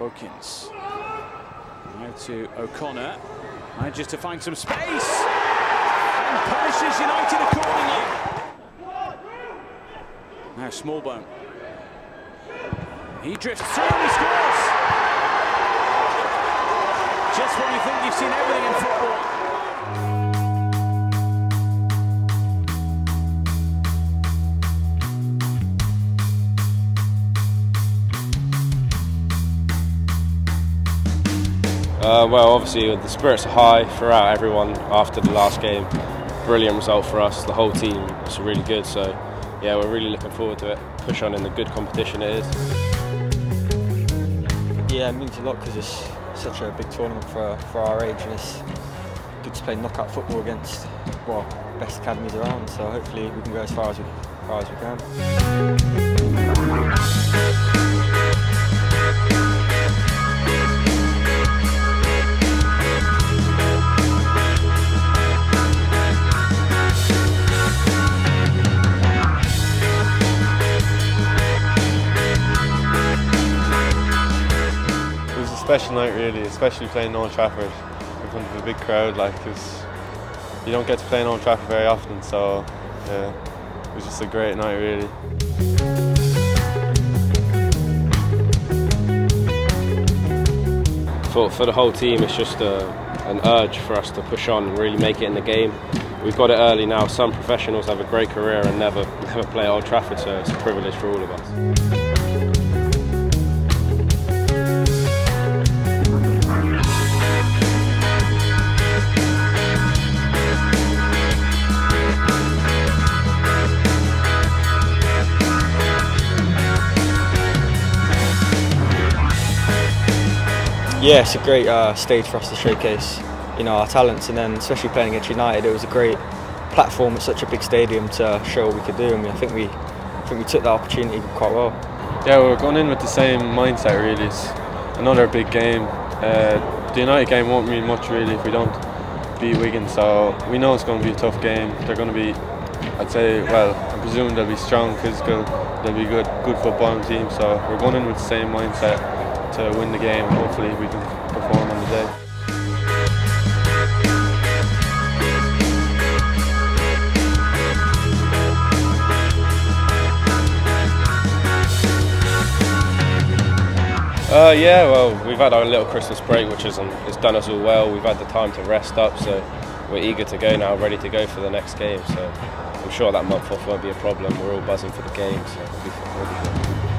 Wilkins. Now to O'Connor. Manages to find some space. And punishes United accordingly. Now Smallbone. He drifts through and he scores. Just when you think you've seen everything in football. Uh, well, obviously the spirits are high throughout everyone after the last game. Brilliant result for us. The whole team was really good. So, yeah, we're really looking forward to it. Push on in the good competition it is. Yeah, it means a lot because it's such a big tournament for, for our age and it's good to play knockout football against well best academies around. So hopefully we can go as far as we, far as we can. Special night really, especially playing Old Trafford in front of a big crowd like cause you don't get to play in Old Trafford very often so yeah, it was just a great night really. For, for the whole team, it's just a, an urge for us to push on and really make it in the game. We've got it early now. Some professionals have a great career and never, never play at Old Trafford, so it's a privilege for all of us. Yeah, it's a great uh, stage for us to showcase you know our talents and then especially playing against United, it was a great platform at such a big stadium to show what we could do. And I think we I think we took that opportunity quite well. Yeah, we're going in with the same mindset really. It's another big game. Uh, the United game won't mean much really if we don't beat Wigan, so we know it's going to be a tough game. They're going to be, I'd say, well, I presume they'll be strong, physical, they'll be good, good footballing team. So we're going in with the same mindset to win the game, hopefully we can perform on the day. Uh, yeah, well, we've had our little Christmas break, which has, um, done us all well. We've had the time to rest up, so we're eager to go now, ready to go for the next game. So I'm sure that month off won't be a problem. We're all buzzing for the game, so it'll be, it'll be.